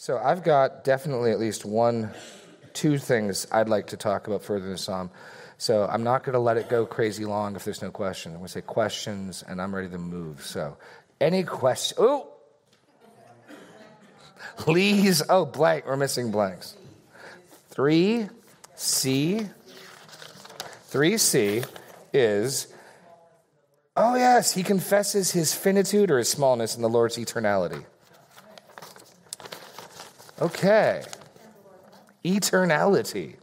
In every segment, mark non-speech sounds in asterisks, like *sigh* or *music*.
So I've got definitely at least one, two things I'd like to talk about further in the psalm. So I'm not going to let it go crazy long if there's no question. I'm going to say questions, and I'm ready to move. So any question? Oh, please. Oh, blank. We're missing blanks. Three C. Three C is. Oh yes, he confesses his finitude or his smallness in the Lord's eternality. Okay. Eternality.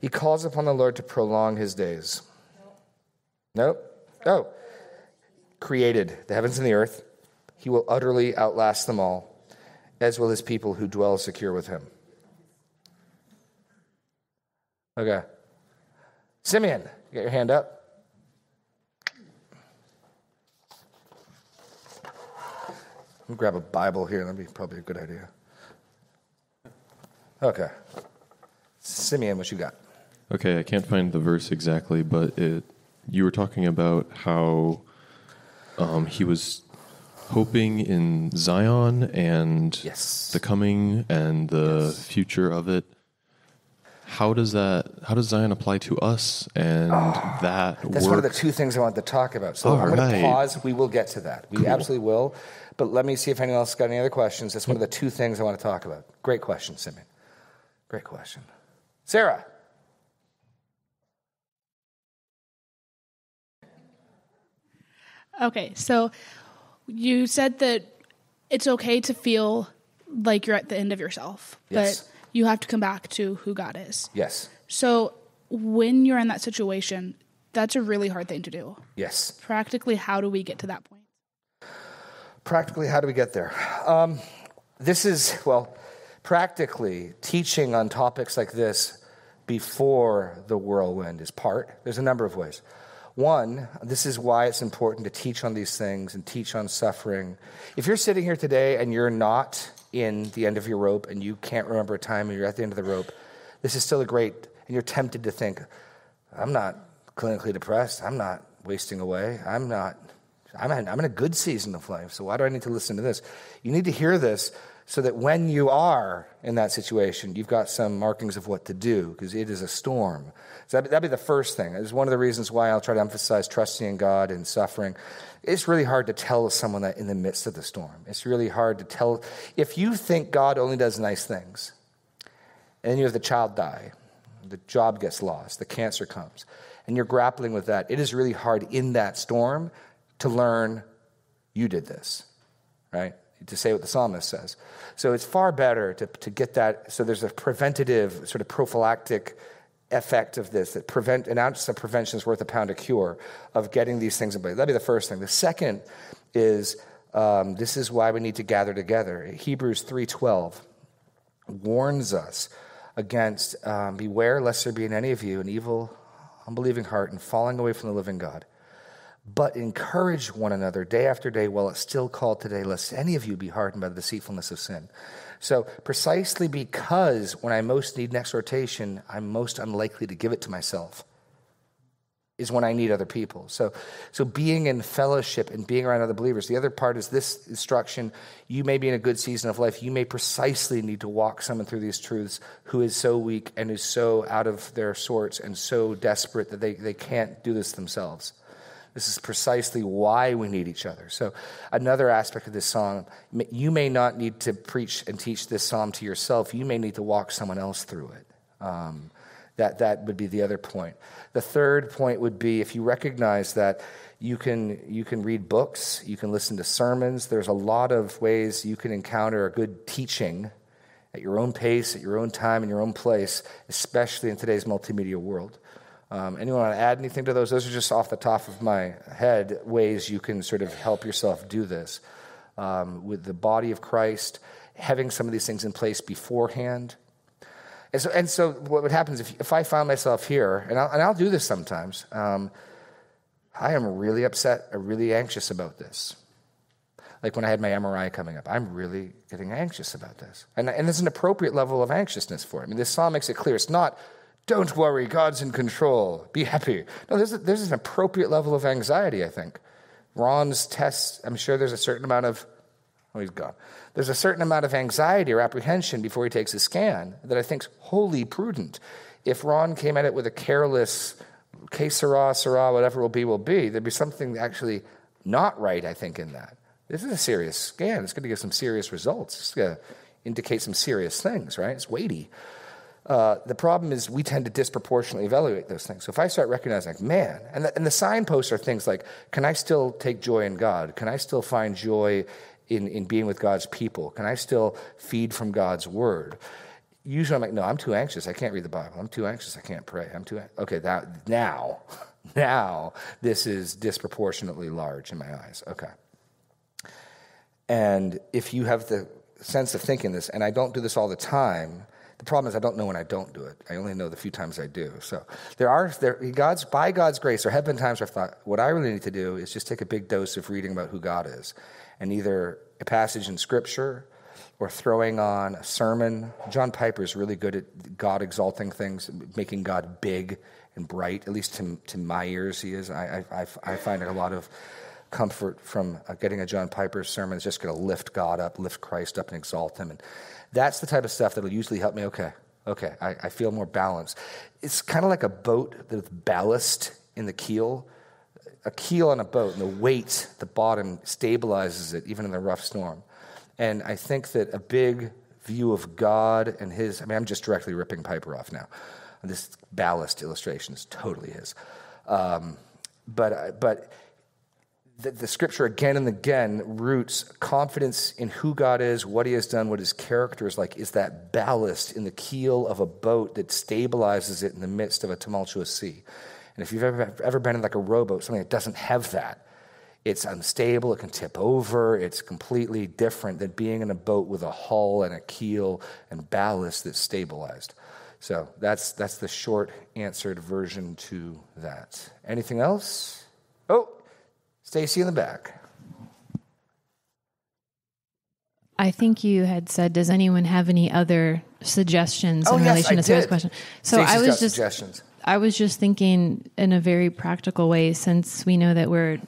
He calls upon the Lord to prolong his days. Nope. Oh. Created the heavens and the earth. He will utterly outlast them all, as will his people who dwell secure with him. Okay. Simeon, got your hand up. Grab a Bible here. That'd be probably a good idea. Okay. Simeon, what you got? Okay, I can't find the verse exactly, but it you were talking about how um, he was hoping in Zion and Yes. the coming and the future of it. How does that? How does Zion apply to us and that That's one of the two things I want to talk about. So All I'm going to pause. We will get to that. We absolutely will. But let me see if anyone else got any other questions. That's one of the two things I want to talk about. Great question, Simeon. Great question. Sarah. Okay, so you said that it's okay to feel like you're at the end of yourself, Yes. but you have to come back to who God is. Yes. So when you're in that situation, that's a really hard thing to do. Yes. Practically, how do we get to that point? Practically, how do we get there? Um, this is, well, practically teaching on topics like this before the whirlwind is part. There's a number of ways. One, this is why it's important to teach on these things and teach on suffering. If you're sitting here today and you're not in the end of your rope and you can't remember a time and you're at the end of the rope, this is still a great, and you're tempted to think, I'm not clinically depressed. I'm not wasting away. I'm not, I'm in, I'm in a good season of life. So why do I need to listen to this? You need to hear this so that when you are in that situation, you've got some markings of what to do because it is a storm. So that'd, that'd be the first thing. It's one of the reasons why I'll try to emphasize trusting in God and suffering. It's really hard to tell someone that in the midst of the storm. It's really hard to tell. If you think God only does nice things, and then you have the child die, the job gets lost, the cancer comes, and you're grappling with that, it is really hard in that storm to learn you did this, right? To say what the psalmist says. So it's far better to, to get that. So there's a preventative, sort of prophylactic effect of this that prevent an ounce of prevention is worth a pound of cure of getting these things in place. That'd be the first thing. The second is um, this is why we need to gather together. Hebrews 3:12 warns us against um, beware lest there be in any of you an evil, unbelieving heart and falling away from the living God. But encourage one another day after day while it's still called today, lest any of you be hardened by the deceitfulness of sin. So, precisely because when I most need an exhortation, I'm most unlikely to give it to myself, is when I need other people. So, so being in fellowship and being around other believers. The other part is this instruction you may be in a good season of life. You may precisely need to walk someone through these truths who is so weak and is so out of their sorts and so desperate that they, they can't do this themselves. This is precisely why we need each other. So, another aspect of this psalm, you may not need to preach and teach this psalm to yourself. You may need to walk someone else through it. Um, that, that would be the other point. The third point would be if you recognize that you can, you can read books, you can listen to sermons, there's a lot of ways you can encounter a good teaching at your own pace, at your own time, in your own place, especially in today's multimedia world. Um, anyone want to add anything to those? Those are just off the top of my head ways you can sort of help yourself do this. Um, with the body of Christ, having some of these things in place beforehand. And so, and so what would happen if, if I find myself here, and I'll, and I'll do this sometimes, um, I am really upset or really anxious about this. Like when I had my MRI coming up, I'm really getting anxious about this. And, and there's an appropriate level of anxiousness for it. I mean, this psalm makes it clear. It's not, don't worry, God's in control, be happy. No, there's, a, there's an appropriate level of anxiety, I think. Ron's test, I'm sure there's a certain amount of Oh, he's gone. There's a certain amount of anxiety or apprehension before he takes a scan that I think's wholly prudent. If Ron came at it with a careless, que sera, sera, whatever will be, will be, there'd be something actually not right, I think, in that. This is a serious scan. It's going to give some serious results. It's going to indicate some serious things, right? It's weighty. Uh, the problem is we tend to disproportionately evaluate those things. So if I start recognizing, like, man, and the, and the signposts are things like, can I still take joy in God? Can I still find joy in, in being with God's people? Can I still feed from God's word? Usually I'm like, no, I'm too anxious. I can't read the Bible. I'm too anxious. I can't pray. I'm too, okay, that, now, *laughs* now this is disproportionately large in my eyes. Okay. And if you have the sense of thinking this, and I don't do this all the time, the problem is I don't know when I don't do it. I only know the few times I do. So there are there God's by God's grace, there have been times where I've thought, what I really need to do is just take a big dose of reading about who God is. And either a passage in scripture or throwing on a sermon. John Piper is really good at God exalting things, making God big and bright, at least to, to my ears, he is. I, I, I find a lot of comfort from uh, getting a John Piper sermon. It's just going to lift God up, lift Christ up, and exalt him. And that's the type of stuff that'll usually help me. Okay, okay, I, I feel more balanced. It's kind of like a boat with ballast in the keel. A keel on a boat, and the weight, the bottom, stabilizes it even in the rough storm. And I think that a big view of God and his, I mean, I'm just directly ripping Piper off now. This ballast illustration is totally his. Um, but, but the, the, scripture again and again roots confidence in who God is, what he has done, what his character is like, is that ballast in the keel of a boat that stabilizes it in the midst of a tumultuous sea. And if you've ever, ever been in like a rowboat, something that doesn't have that, it's unstable, it can tip over, it's completely different than being in a boat with a hull and a keel and ballast that's stabilized. So that's, that's the short answered version to that. Anything else? Oh, Stacy in the back. I think you had said, does anyone have any other suggestions oh, in yes, relation I to Sarah's question? So Stacey's I was just suggestions. I was just thinking in a very practical way, since we know that we're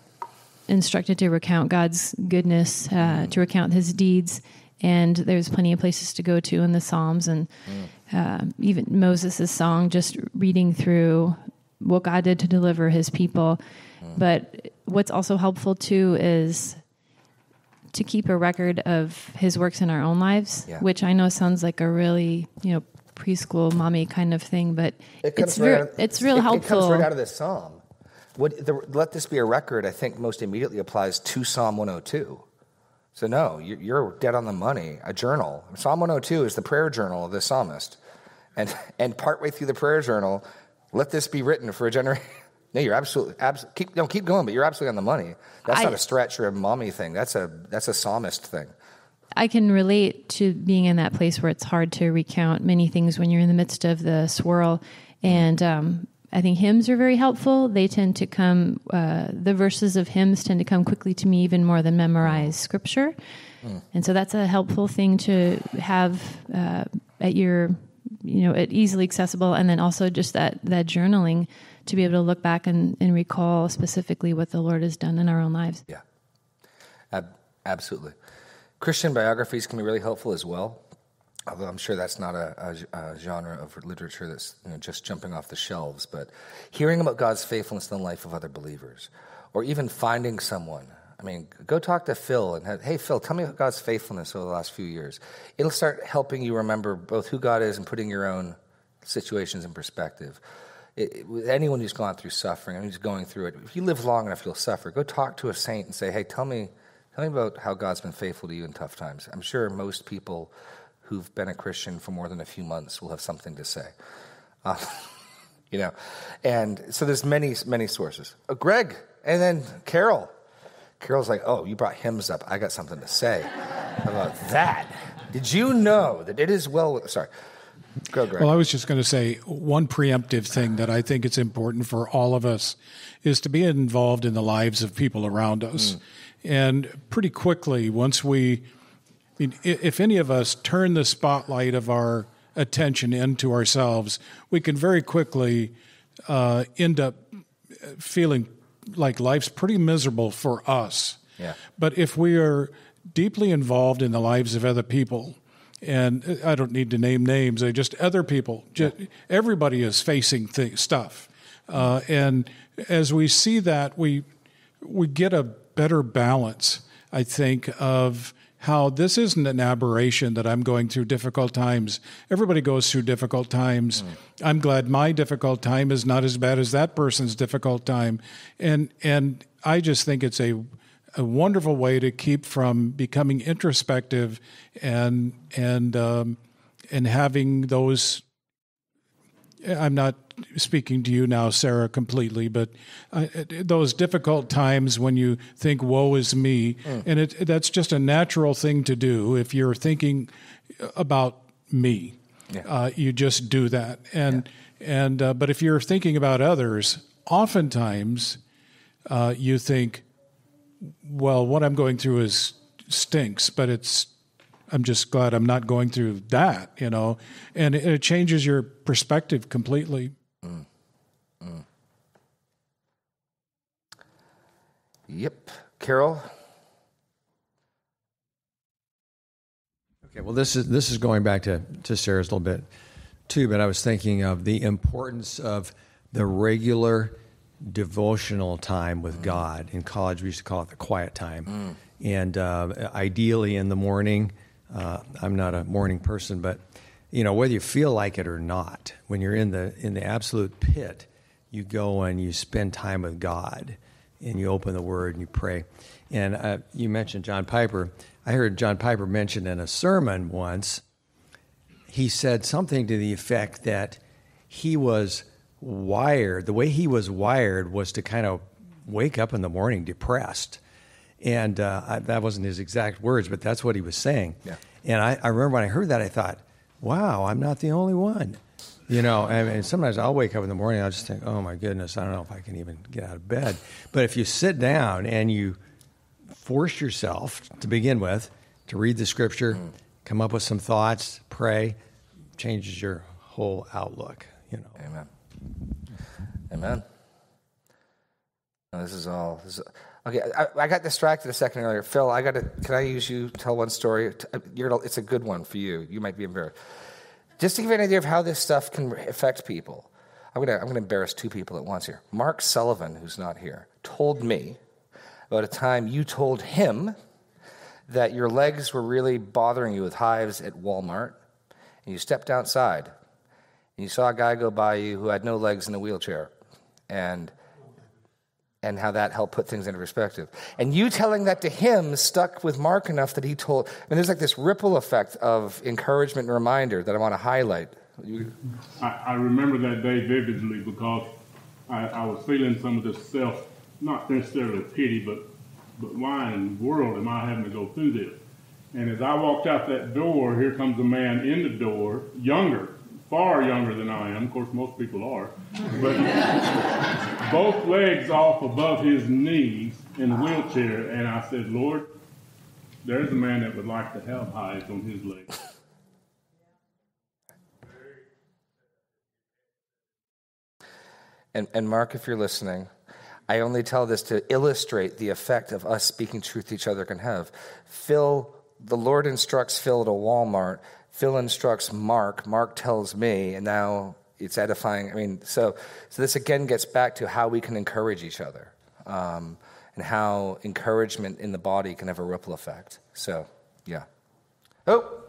instructed to recount God's goodness, uh, to recount His deeds, and there's plenty of places to go to in the Psalms, and uh, even Moses' song, just reading through what God did to deliver His people. But what's also helpful too is to keep a record of His works in our own lives, Yeah. which I know sounds like a really you know preschool mommy kind of thing, but It comes it's right real, out of- it's real it, helpful. It comes right out of this psalm. What, the, let this be a record, I think, most immediately applies to Psalm 102. So, no, you- you're dead on the money. A journal. Psalm 102 is the prayer journal of the psalmist. And, and partway through the prayer journal, let this be written for a generation. No, you're absolutely, abs- keep, no, keep going, but you're absolutely on the money. That's I- not a stretch or a mommy thing. That's a, that's a psalmist thing. I can relate to being in that place where it's hard to recount many things when you're in the midst of the swirl. And um, I think hymns are very helpful. They tend to come, uh, the verses of hymns tend to come quickly to me even more than memorize scripture. And so that's a helpful thing to have uh, at your, you know, at easily accessible. And then also just that, that journaling to be able to look back and, and recall specifically what the Lord has done in our own lives. Yeah, Ab- absolutely. Christian biographies can be really helpful as well. Although I'm sure that's not a, a, a genre of literature that's you know, just jumping off the shelves, but hearing about God's faithfulness in the life of other believers, or even finding someone. I mean, go talk to Phil and have, hey, Phil, tell me about God's faithfulness over the last few years. It'll start helping you remember both who God is and putting your own situations in perspective. It, it- with anyone who's gone through suffering, and who's going through it, if you live long enough, you'll suffer. Go talk to a saint and say, hey, tell me, tell me about how God's been faithful to you in tough times. I'm sure most people who've been a Christian for more than a few months will have something to say. Uh, *laughs* you know, and so there's many, many sources. Uh, Greg, and then Carol. Carol's like, oh, you brought hymns up. I got something to say about that. Did you know that it is well? Sorry. Go, Greg. Well, I was just going to say one preemptive thing that I think it's important for all of us is to be involved in the lives of people around us. And pretty quickly, once we, I mean, if any of us turn the spotlight of our attention into ourselves, we can very quickly uh, end up feeling like life's pretty miserable for us. Yeah. But if we are deeply involved in the lives of other people. And I don't need to name names. I just other people. Just, everybody is facing th- stuff, uh, and as we see that, we we get a better balance. I think of how this isn't an aberration that I'm going through difficult times. Everybody goes through difficult times. Mm. I'm glad my difficult time is not as bad as that person's difficult time. And and I just think it's a a wonderful way to keep from becoming introspective and and um, and having those. I'm not speaking to you now, Sarah, completely, but uh, those difficult times when you think "woe is me," mm. and it, that's just a natural thing to do if you're thinking about me. Yeah. Uh, you just do that, and yeah. and uh, but if you're thinking about others, oftentimes uh, you think, well, what I'm going through is stinks, but it's I'm just glad I'm not going through that, you know, and it, it changes your perspective completely. Mm. Mm. Yep, Carol. Okay, well, this is this is going back to to Sarah's a little bit too, but I was thinking of the importance of the regular devotional time with mm. God. In college, we used to call it the quiet time. Mm. And uh, ideally in the morning, uh, I'm not a morning person, but you know whether you feel like it or not, when you're in the in the absolute pit, you go and you spend time with God, and you open the Word and you pray. And uh, you mentioned John Piper. I heard John Piper mentioned in a sermon once. He said something to the effect that he was wired, the way he was wired was to kind of wake up in the morning depressed. And uh, I, that wasn't his exact words, but that's what he was saying. Yeah. And I, I, remember when I heard that, I thought, wow, I'm not the only one. You know, and, and sometimes I'll wake up in the morning, I'll just think, oh my goodness, I don't know if I can even get out of bed. But if you sit down and you force yourself to begin with to read the scripture, mm. come up with some thoughts, pray, changes your whole outlook. You know. Amen. Amen. this is all. This is, okay, I, I, got distracted a second earlier. Phil, I got to. Can I use you? Tell one story. You're, it's a good one for you. You might be embarrassed. Just to give you an idea of how this stuff can affect people. I'm gonna I'm gonna embarrass two people at once here. Mark Sullivan, who's not here, told me about a time you told him that your legs were really bothering you with hives at Walmart, and you stepped outside and you saw a guy go by you who had no legs in a wheelchair, and and how that helped put things into perspective. And you telling that to him stuck with Mark enough that he told. I And there's like this ripple effect of encouragement and reminder that I want to highlight. I, I remember that day vividly because I, I, was feeling some of this self, not necessarily pity, but but why in the world am I having to go through this? And as I walked out that door, here comes a man in the door, younger, far younger than I am. Of course, most people are. But *laughs* both legs off above his knees in a wheelchair. And I said, Lord, there's a man that would like to have hives on his legs. And, and Mark, if you're listening, I only tell this to illustrate the effect of us speaking truth to each other can have. Phil, the Lord instructs Phil at a Walmart Phil instructs Mark, Mark tells me, and now it's edifying. I mean, so, so this again gets back to how we can encourage each other um, and how encouragement in the body can have a ripple effect. So, yeah. Oh!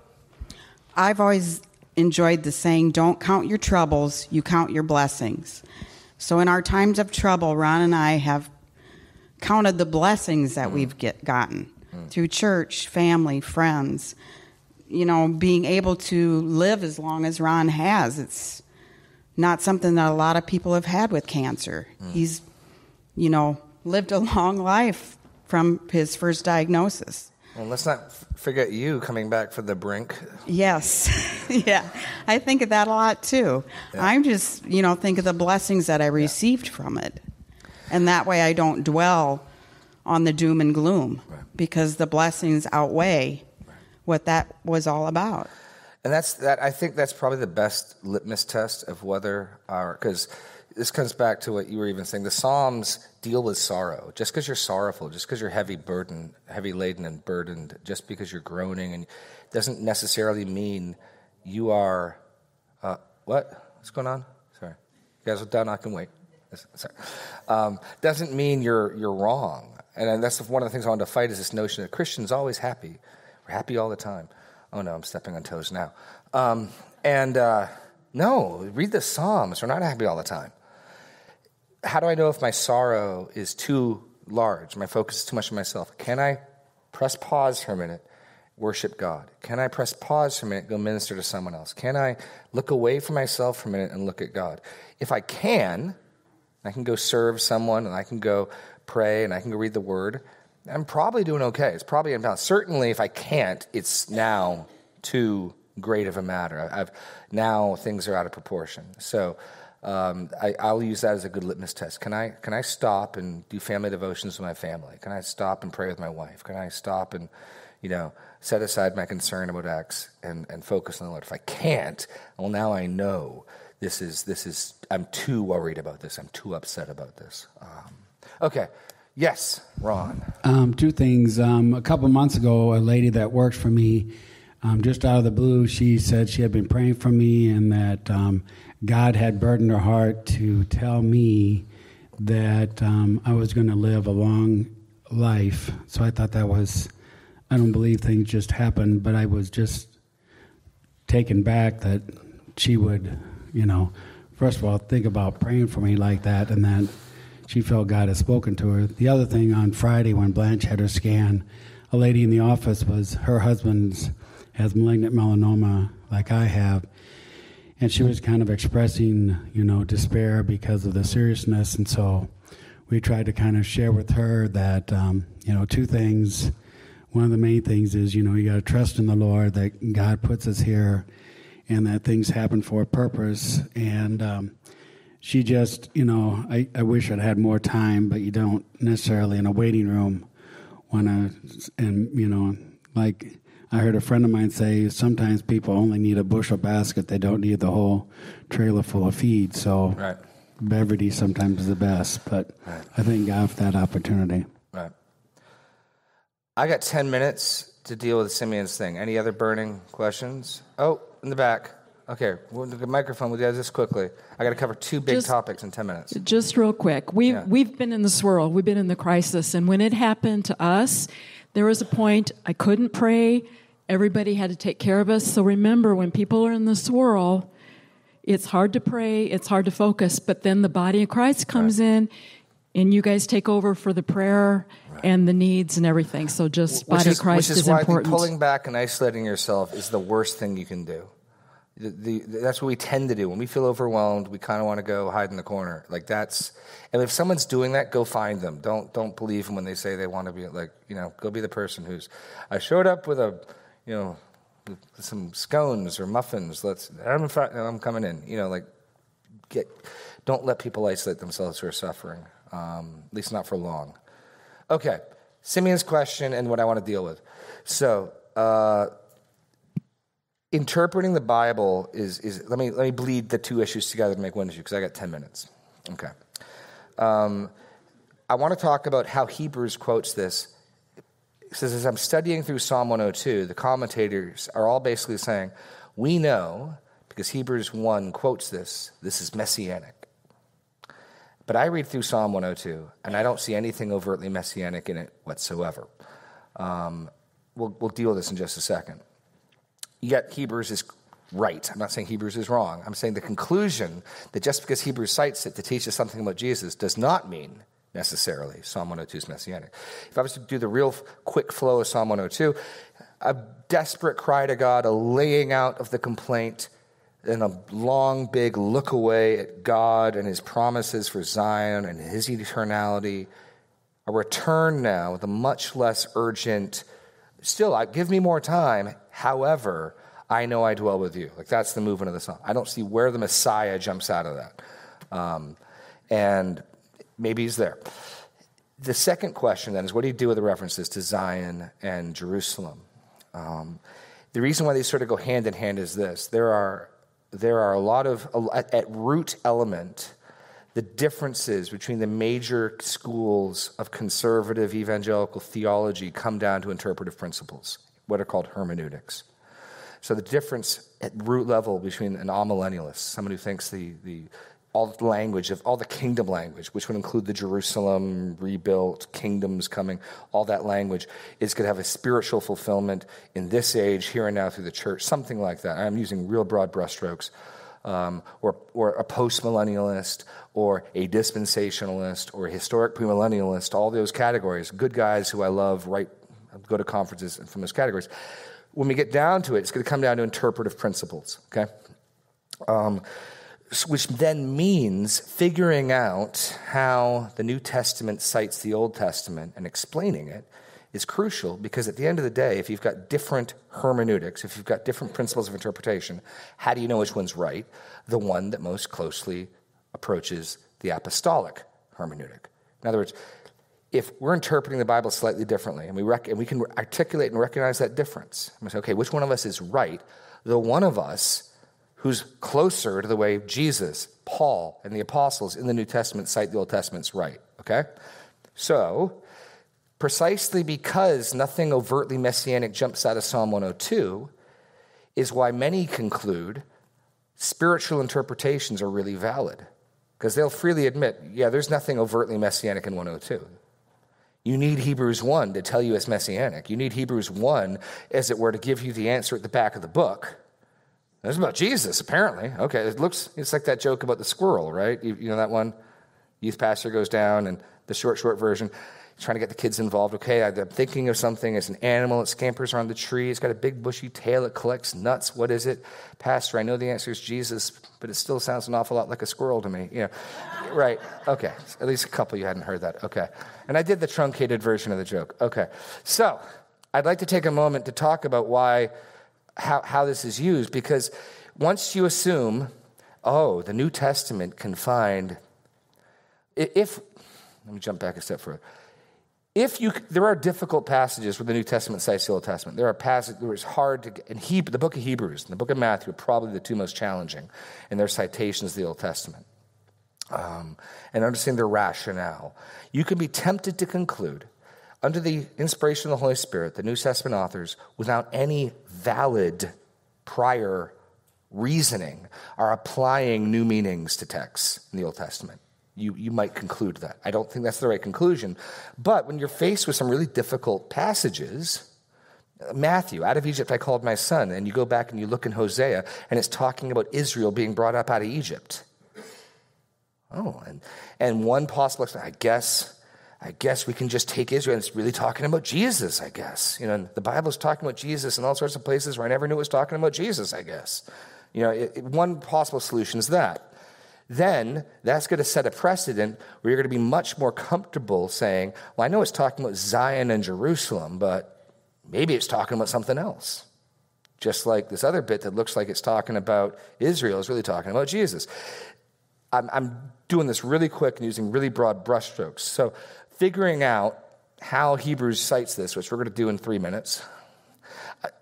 I've always enjoyed the saying, don't count your troubles, you count your blessings. So, in our times of trouble, Ron and I have counted the blessings that mm. we've get, gotten mm. through church, family, friends you know, being able to live as long as Ron has. It's not something that a lot of people have had with cancer. Mm. He's, you know, lived a *laughs* long life from his first diagnosis. Well, let's not forget you coming back from the brink. Yes. *laughs* yeah. I think of that a lot too. Yeah. I'm just, you know, think of the blessings that I received yeah. from it. And that way I don't dwell on the doom and gloom right. because the blessings outweigh what that was all about. And that's that. I think that's probably the best litmus test of whether our because this comes back to what you were even saying. The Psalms deal with sorrow. Just because you're sorrowful, just because you're heavy burdened, heavy laden and burdened, just because you're groaning, and doesn't necessarily mean you are. Uh, what? What's going on? Sorry, you guys are done. I can wait. Sorry. Um, doesn't mean you're you're wrong, and that's one of the things I wanted to fight is this notion that Christians always happy. We're happy all the time. Oh no, I'm stepping on toes now. Um, and uh, no, read the Psalms. We're not happy all the time how do I know if my sorrow is too large? My focus is too much on myself. Can I press pause for a minute, worship God? Can I press pause for a minute, go minister to someone else? Can I look away from myself for a minute and look at God? If I can, I can go serve someone and I can go pray and I can go read the word. I'm probably doing okay. It's probably in balance. Certainly, if I can't, it's now too great of a matter. I've now things are out of proportion. So um, I, will use that as a good litmus test. Can I, can I stop and do family devotions with my family? Can I stop and pray with my wife? Can I stop and, you know, set aside my concern about X and, and focus on the Lord? If I can't, well, now I know this is, this is, I'm too worried about this. I'm too upset about this. Um, okay. Yes, Ron. Um, two things. Um, a couple months ago, a lady that works for me, um, just out of the blue, she said she had been praying for me and that um, God had burdened her heart to tell me that um, I was going to live a long life. So I thought that was, I don't believe things just happened, but I was just taken back that she would, you know, first of all, think about praying for me like that, and then she felt God had spoken to her. The other thing on Friday when Blanche had her scan, a lady in the office was her husband's has malignant melanoma like I have, and she was kind of expressing, you know, despair because of the seriousness. And so we tried to kind of share with her that, um, you know, two things. One of the main things is, you know, you got to trust in the Lord that God puts us here and that things happen for a purpose. And um, she just, you know, I, I wish I'd had more time, but you don't necessarily in a waiting room want to, and, you know, like, I heard a friend of mine say sometimes people only need a bushel basket; they don't need the whole trailer full of feed. So, right. brevity sometimes is the best. But right. I thank God for that opportunity. Right. I got ten minutes to deal with Simeon's thing. Any other burning questions? Oh, in the back. Okay, we'll the microphone. We'll do this quickly. I got to cover two big just, topics in ten minutes. Just real quick, we've yeah. we've been in the swirl. We've been in the crisis, and when it happened to us, there was a point I couldn't pray. Everybody had to take care of us. So remember, when people are in the swirl, it's hard to pray, it's hard to focus, but then the body of Christ comes right. in and you guys take over for the prayer right. and the needs and everything. So just which body is, of Christ which is, is why important. pulling back and isolating yourself is the worst thing you can do. The, the, that's what we tend to do when we feel overwhelmed. We kind of want to go hide in the corner. Like that's, and if someone's doing that, go find them. Don't don't believe them when they say they want to be like you know. Go be the person who's. I showed up with a you know, some scones or muffins. Let's. I'm, I'm coming in. You know, like get. Don't let people isolate themselves who are suffering. Um, at least not for long. Okay, Simeon's question and what I want to deal with. So. Uh, interpreting the Bible is, is let me let me bleed the two issues together to make one issue because I got ten minutes. Okay. Um, I want to talk about how Hebrews quotes this says, as I'm studying through Psalm 102, the commentators are all basically saying, we know, because Hebrews 1 quotes this, this is messianic. But I read through Psalm 102, and I don't see anything overtly messianic in it whatsoever. Um, we'll, we'll deal with this in just a second. Yet Hebrews is right. I'm not saying Hebrews is wrong. I'm saying the conclusion that just because Hebrews cites it to teach us something about Jesus does not mean necessarily. Psalm 102 is messianic. If I was to do the real quick flow of Psalm 102, a desperate cry to God, a laying out of the complaint, and a long, big look away at God and his promises for Zion and his eternality. A return now with a much less urgent, still, give me more time. However, I know I dwell with you. Like that's the movement of the song. I don't see where the Messiah jumps out of that. Um, and maybe he's there. The second question then is what do you do with the references to Zion and Jerusalem? Um, the reason why they sort of go hand in hand is this there are, there are a lot of, at, at root element, the differences between the major schools of conservative evangelical theology come down to interpretive principles, what are called hermeneutics. So the difference at root level between an amillennialist, someone who thinks the, the all the language of all the kingdom language, which would include the Jerusalem rebuilt, kingdoms coming, all that language is going to have a spiritual fulfillment in this age, here and now through the church, something like that. I'm using real broad brushstrokes. Um, or, or a postmillennialist, or a dispensationalist, or a historic premillennialist, all those categories, good guys who I love, right, go to conferences and from those categories. When we get down to it, it's going to come down to interpretive principles, okay? Um, which then means figuring out how the New Testament cites the Old Testament and explaining it is crucial because at the end of the day, if you've got different hermeneutics, if you've got different principles of interpretation, how do you know which one's right? The one that most closely approaches the apostolic hermeneutic. In other words, if we're interpreting the Bible slightly differently and we, rec- and we can articulate and recognize that difference, we say, okay, which one of us is right? The one of us who's closer to the way Jesus, Paul, and the apostles in the New Testament cite the Old Testament's right. Okay? So, precisely because nothing overtly messianic jumps out of Psalm 102, is why many conclude spiritual interpretations are really valid. Because they'll freely admit, yeah, there's nothing overtly messianic in 102. You need Hebrews 1 to tell you it's messianic. You need Hebrews 1, as it were, to give you the answer at the back of the book. That's about Jesus, apparently. Okay, it looks, it's like that joke about the squirrel, right? You, you know that one? Youth pastor goes down, and the short, short version, trying to get the kids involved. Okay, I'm thinking of something. It's an animal. It scampers around the tree. It's got a big bushy tail. It collects nuts. What is it? Pastor, I know the answer is Jesus, but it still sounds an awful lot like a squirrel to me. Yeah, right. Okay. At least a couple you hadn't heard that. Okay. And I did the truncated version of the joke. Okay. So I'd like to take a moment to talk about why how, how this is used because once you assume, oh, the New Testament can find, if, let me jump back a step further. If you, there are difficult passages where the New Testament cites the Old Testament. There are passages where it's hard to get, in Hebrew, the book of Hebrews and the book of Matthew are probably the two most challenging in their citations of the Old Testament. Um, and understanding their rationale. You can be tempted to conclude under the inspiration of the Holy Spirit, the New Testament authors, without any valid prior reasoning, are applying new meanings to texts in the Old Testament. You, you might conclude that. I don't think that's the right conclusion. But when you're faced with some really difficult passages, Matthew, out of Egypt I called my son, and you go back and you look in Hosea, and it's talking about Israel being brought up out of Egypt. Oh, and, and one possible, I guess I guess we can just take Israel. And it's really talking about Jesus, I guess. You know, the Bible's talking about Jesus in all sorts of places where I never knew it was talking about Jesus, I guess. You know, it, it, one possible solution is that. Then that's going to set a precedent where you're going to be much more comfortable saying, well, I know it's talking about Zion and Jerusalem, but maybe it's talking about something else. Just like this other bit that looks like it's talking about Israel is really talking about Jesus. I'm, I'm doing this really quick and using really broad brushstrokes. So figuring out how Hebrews cites this, which we're going to do in three minutes.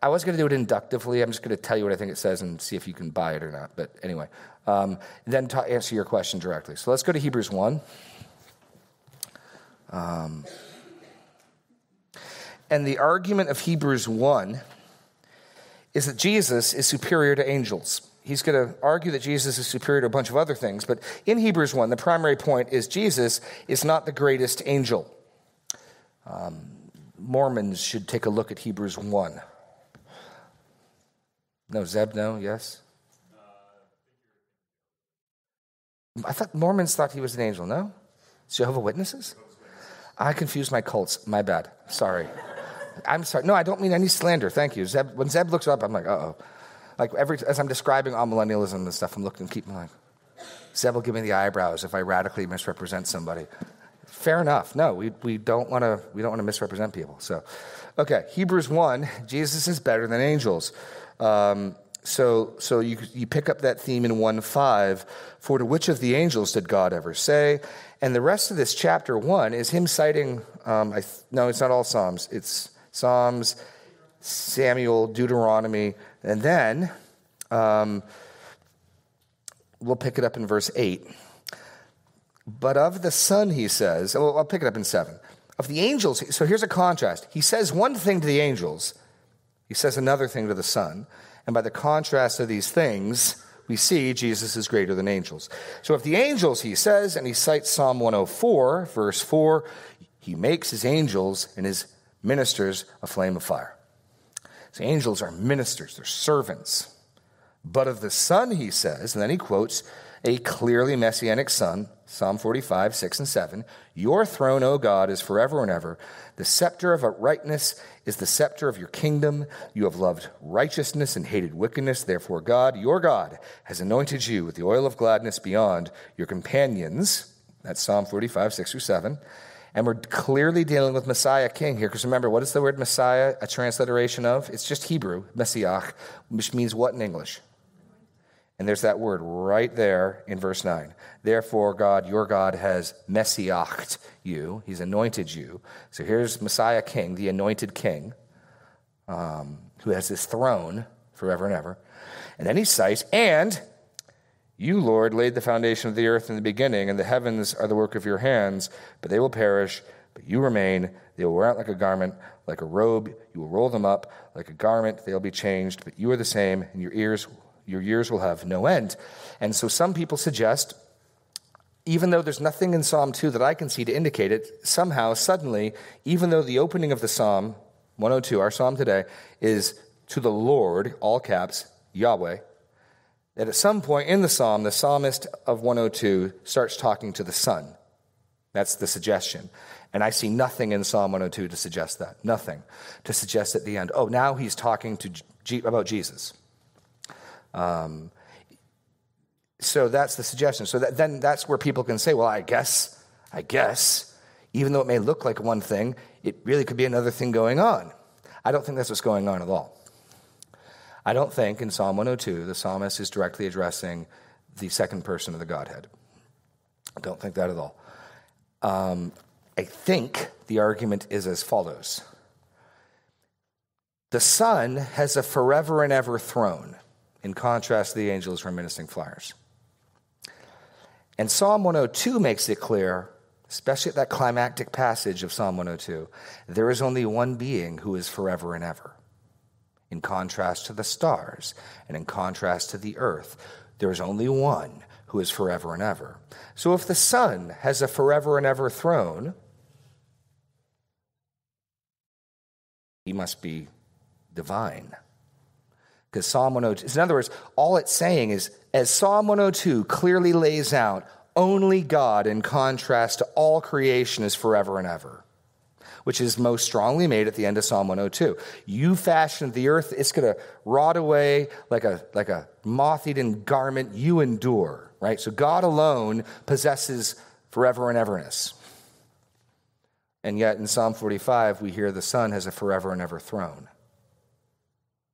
I was going to do it inductively. I'm just going to tell you what I think it says and see if you can buy it or not. But anyway, um, then to answer your question directly. So let's go to Hebrews 1. Um, and the argument of Hebrews 1 is that Jesus is superior to angels he's going to argue that Jesus is superior to a bunch of other things. But in Hebrews 1, the primary point is Jesus is not the greatest angel. Um, Mormons should take a look at Hebrews 1. No, Zeb, no, yes? I thought Mormons thought he was an angel, no? Jehovah Witnesses? I confused my cults. My bad. Sorry. I'm sorry. No, I don't mean any slander. Thank you. Zeb, when Zeb looks up, I'm like, uh oh. Like every as I'm describing amillennialism and stuff, I'm looking, keep like, Zeb will give me the eyebrows if I radically misrepresent somebody. Fair enough. No, we, we don't want to we don't want to misrepresent people. So, okay, Hebrews one, *laughs* Jesus is better than angels. Um, so so you you pick up that theme in one five. For to which of the angels did God ever say? And the rest of this chapter one is him citing. Um, I th- no, it's not all Psalms. It's Psalms, Samuel, Deuteronomy, and then um, we'll pick it up in verse 8. But of the Son, he says, well, I'll pick it up in 7. Of the angels, so here's a contrast. He says one thing to the angels, he says another thing to the Son. And by the contrast of these things, we see Jesus is greater than angels. So if the angels, he says, and he cites Psalm 104, verse 4, he makes his angels and his ministers a flame of fire. So angels are ministers, they're servants. But of the Son, he says, and then he quotes a clearly messianic Son, Psalm 45, 6 and 7. Your throne, O God, is forever and ever. The scepter of uprightness is the scepter of your kingdom. You have loved righteousness and hated wickedness. Therefore, God, your God, has anointed you with the oil of gladness beyond your companions. That's Psalm 45, 6 through 7. And we're clearly dealing with Messiah King here, because remember, what is the word Messiah a transliteration of? It's just Hebrew, Messiah, which means what in English? And there's that word right there in verse 9. Therefore, God, your God, has messiached you. He's anointed you. So here's Messiah King, the anointed king, um, who has this throne forever and ever. And then he cites, and you, Lord, laid the foundation of the earth in the beginning, and the heavens are the work of your hands, but they will perish, but you remain. They will wear out like a garment, like a robe. You will roll them up like a garment. They'll be changed, but you are the same, and your ears, your years will have no end. And so some people suggest, even though there's nothing in Psalm 2 that I can see to indicate it, somehow, suddenly, even though the opening of the Psalm, 102, our Psalm today, is to the Lord, all caps, Yahweh, that at some point in the psalm, the psalmist of 102 starts talking to the Son. That's the suggestion. And I see nothing in Psalm 102 to suggest that. Nothing to suggest at the end, oh, now he's talking to G- about Jesus. Um, so that's the suggestion. So that, then that's where people can say, well, I guess, I guess, even though it may look like one thing, it really could be another thing going on. I don't think that's what's going on at all. I don't think in Psalm 102 the psalmist is directly addressing the second person of the Godhead. I don't think that at all. Um, I think the argument is as follows The Son has a forever and ever throne, in contrast to the angels who are ministering flyers. And Psalm 102 makes it clear, especially at that climactic passage of Psalm 102, there is only one being who is forever and ever in contrast to the stars and in contrast to the earth. There is only one who is forever and ever. So if the Son has a forever and ever throne, he must be divine. Because Psalm 102, in other words, all it's saying is, as Psalm 102 clearly lays out, only God, in contrast to all creation, is forever and ever which is most strongly made at the end of Psalm 102. You fashioned the earth, it's going to rot away like a, like a moth eaten garment. You endure, right? So God alone possesses forever and everness. And yet in Psalm 45, we hear the Son has a forever and ever throne.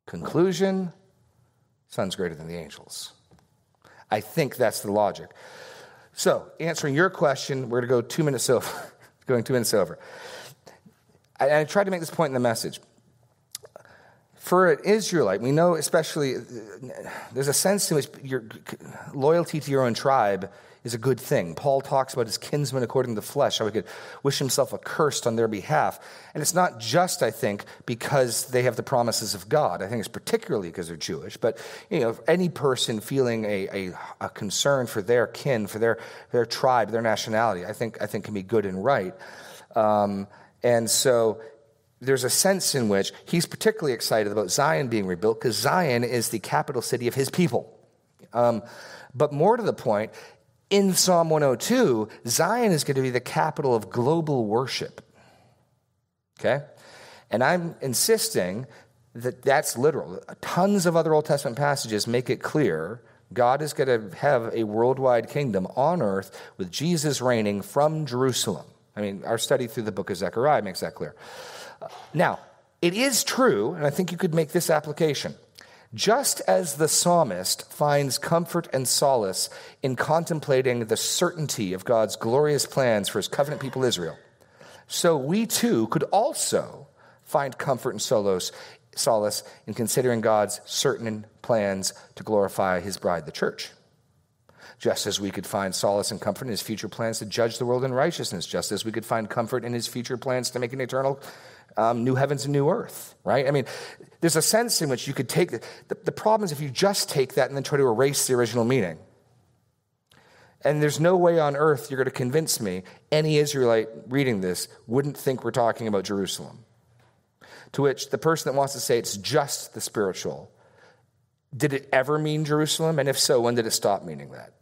Conclusion Son's greater than the angels. I think that's the logic. So, answering your question, we're going to go two minutes over, *laughs* going two minutes over. I, I tried to make this point in the message. For an Israelite, we know especially uh, there's a sense in which your loyalty to your own tribe is a good thing. Paul talks about his kinsmen according to the flesh, how he could wish himself accursed on their behalf. And it's not just, I think, because they have the promises of God. I think it's particularly because they're Jewish. But, you know, any person feeling a, a, a concern for their kin, for their, their tribe, their nationality, I think, I think can be good and right. Um, and so there's a sense in which he's particularly excited about Zion being rebuilt because Zion is the capital city of his people. Um, but more to the point, in Psalm 102, Zion is going to be the capital of global worship. Okay? And I'm insisting that that's literal. Tons of other Old Testament passages make it clear God is going to have a worldwide kingdom on earth with Jesus reigning from Jerusalem. I mean, our study through the book of Zechariah makes that clear. Now, it is true, and I think you could make this application. Just as the psalmist finds comfort and solace in contemplating the certainty of God's glorious plans for his covenant people Israel, so we too could also find comfort and solace, solace in considering God's certain plans to glorify his bride, the church. just as we could find solace and comfort in his future plans to judge the world in righteousness, just as we could find comfort in his future plans to make an eternal um, new heavens and new earth, right? I mean, there's a sense in which you could take the, the, problem is if you just take that and then try to erase the original meaning. And there's no way on earth you're going to convince me any Israelite reading this wouldn't think we're talking about Jerusalem. To which the person that wants to say it's just the spiritual, did it ever mean Jerusalem? And if so, when did it stop meaning that?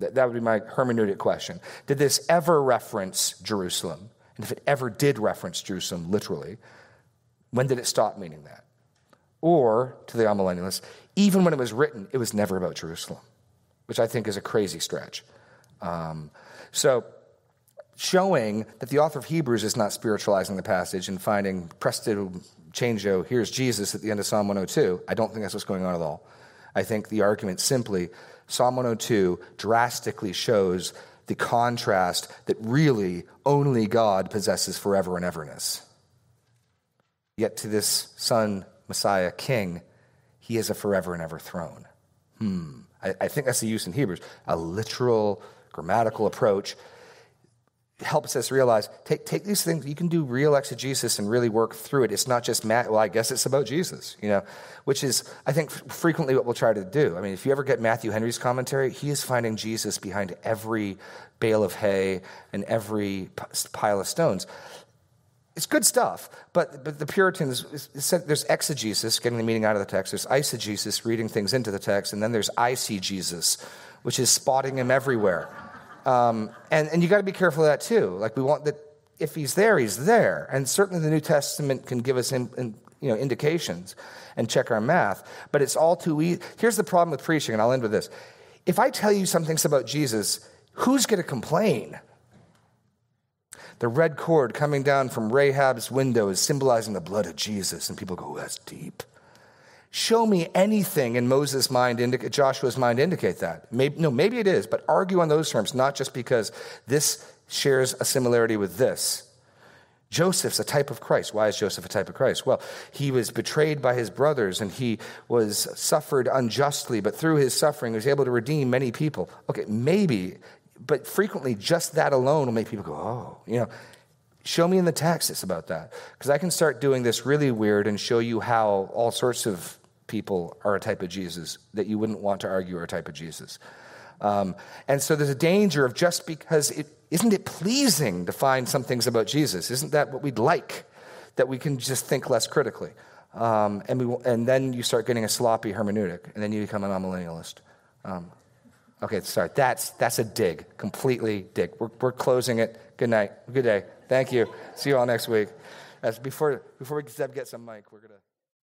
That, that would be my hermeneutic question. Did this ever reference Jerusalem? And if it ever did reference Jerusalem literally, when did it stop meaning that? Or, to the amillennialists, even when it was written, it was never about Jerusalem, which I think is a crazy stretch. Um, so, showing that the author of Hebrews is not spiritualizing the passage and finding presto changeo, here's Jesus at the end of Psalm 102, I don't think that's what's going on at all. I think the argument simply, Psalm 102 drastically shows the contrast that really only God possesses forever and everness. Yet to this Son, Messiah, King, he has a forever and ever throne. Hmm. I, I think that's the use in Hebrews, a literal grammatical approach helps us realize take, take these things you can do real exegesis and really work through it. It's not just matt well i guess it's about jesus you know which is i think frequently what we'll try to do. I mean if you ever get matthew henry's commentary he is finding jesus behind every bale of hay and every pile of stones. It's good stuff, but, but the Puritans, said there's exegesis, getting the meaning out of the text, there's eisegesis, reading things into the text, and then there's I see Jesus, which is spotting him everywhere. Um, and, and you got to be careful of that too. Like we want that if he's there, he's there. And certainly the New Testament can give us in, in, you know, indications and check our math. But it's all too easy. Here's the problem with preaching, and I'll end with this. If I tell you some things about Jesus, who's going to complain? The red cord coming down from Rahab's window is symbolizing the blood of Jesus, and people go, that's deep. Show me anything in Moses' mind, Joshua's mind indicate that. Maybe, no, maybe it is, but argue on those terms, not just because this shares a similarity with this. Joseph's a type of Christ. Why is Joseph a type of Christ? Well, he was betrayed by his brothers and he was suffered unjustly, but through his suffering, he was able to redeem many people. Okay, maybe, but frequently just that alone will make people go, oh, you know, show me in the text it's about that. Because I can start doing this really weird and show you how all sorts of people are a type of Jesus that you wouldn't want to argue are a type of Jesus. Um, and so there's a danger of just because it isn't it pleasing to find some things about Jesus? Isn't that what we'd like? That we can just think less critically. Um, and, we, and then you start getting a sloppy hermeneutic, and then you become an amillennialist. Um, okay, sorry. That's, that's a dig, completely dig. We're, we're closing it. Good night. Good day. Thank you. See you all next week. As before, before we get some mic, we're going to.